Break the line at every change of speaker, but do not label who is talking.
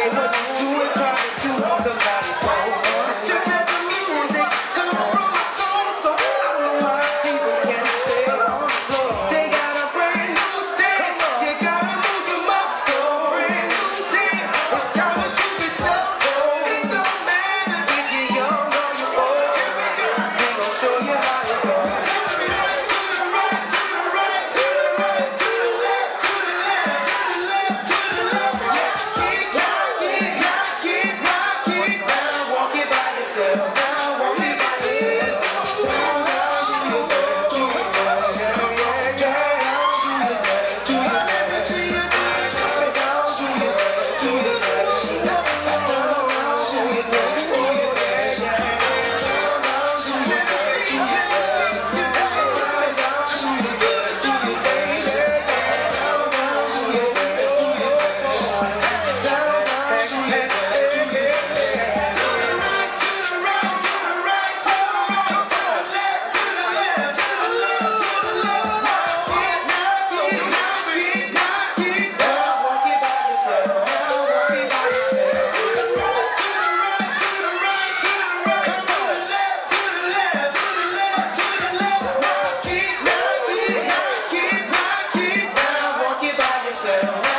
say what, two and time. myself.